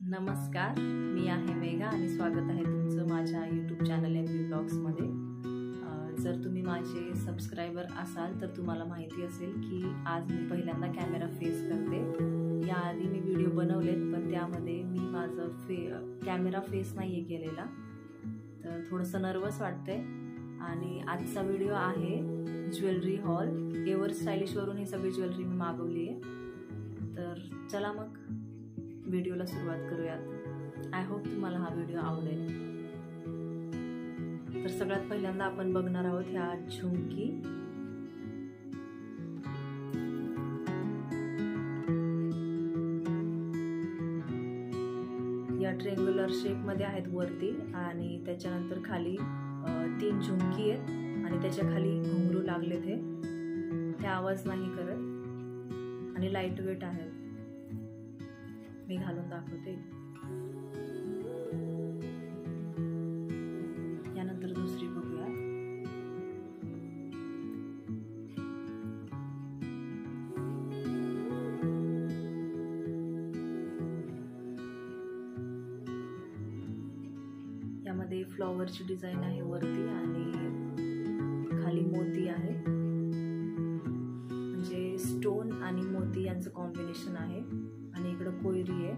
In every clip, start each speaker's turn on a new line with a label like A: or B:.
A: नमस्कार मी आहे मेघा आणि स्वागत आहे तुमचं माझ्या यूट्यूब चॅनल एम बी ब्लॉग्समध्ये जर तुम्ही माझे सबस्क्रायबर असाल तर तुम्हाला माहिती असेल की आज मी पहिल्यांदा कॅमेरा फेस करते. याआधी मी व्हिडिओ बनवलेत पण त्यामध्ये मी माझं फे कॅमेरा फेस नाही आहे केलेला. तर थोडंसं नर्वस वाटतंय. आणि आजचा व्हिडिओ आहे ज्वेलरी हॉल. एवर स्टायलिशवरून ही सगळी ज्वेलरी मी मागवली आहे तर चला मग. व्हिडिओला सुरुवात करूयात. आय होप तुम्हाला हा व्हिडिओ आवडेल. तर सगळ्यात पहिल्यांदा आपण बघणार आहोत ह्या झुमकी. या ट्रेंग्युलर शेपमध्ये आहेत वरती आणि त्याच्यानंतर खाली तीन झुमकी आहेत आणि त्याच्याखाली घुंगरू लागले ते आवाज नाही करत आणि लाइट वेट आहेत. मी घालून दाखवते. यानंतर दुसरी बघूया यामध्ये फ्लॉवरची डिझाईन आहे वरती आणि खाली मोती आहे. म्हणजे स्टोन आणि मोती यांचं कॉम्बिनेशन आहे. इकडं कोयरी आहे.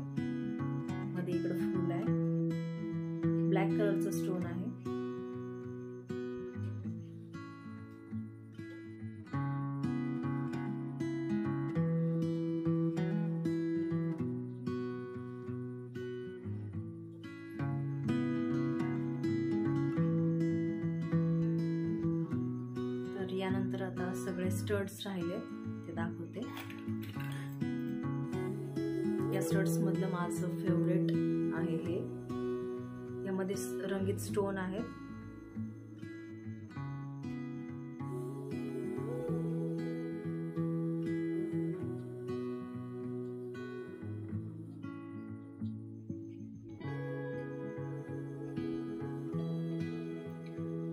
A: मध्ये इकडं फुल आहे. ब्लॅक कलरचं स्टोन आहे. तर यानंतर आता सगळे स्टड्स राहिले. ते दाखवते. या माझं फेवरेट आहे हे. यामध्ये रंगीत स्टोन आहेत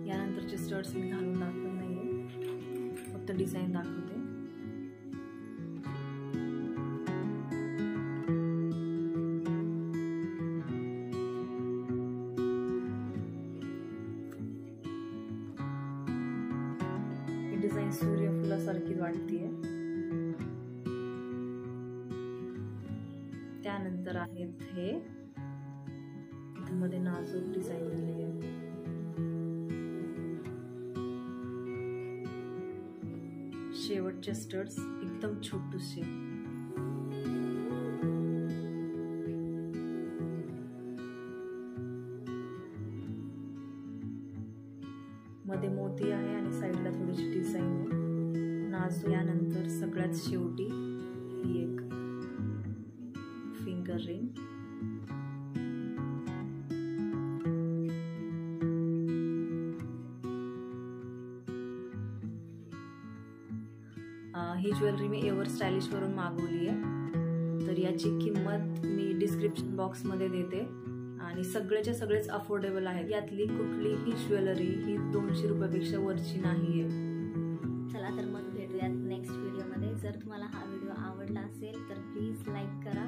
A: यानंतरचे स्टड्स मी घालून दाखवत नाही फक्त डिझाईन दाखवते. ही सूर्यफुलासारखी वाटतीये. त्यानंतर आहेत हे. मध्ये नाजूक डिझाईन दिली आहे. शेवटचे स्टड्स एकदम छोटूसे. मध्ये मोती आहे आणि साईडला थोडीशी डिझाईन आहे. नाजू यानंतर सगळ्यात शेवटी ही एक फिंगर रिंग ही ज्वेलरी मी एवर स्टायलिशवरून मागवली आहे. तर याची किंमत मी डिस्क्रिप्शन बॉक्समध्ये देते. आणि सगळेच्या सगळेच अफोर्डेबल आहेत. यातली कुठलीही ज्वेलरी ही दोनशे रुपयापेक्षा वरची नाही आहे
B: चला तर मग भेटूयात नेक्स्ट व्हिडिओमध्ये जर तुम्हाला हा व्हिडिओ आवडला असेल तर प्लीज लाईक करा.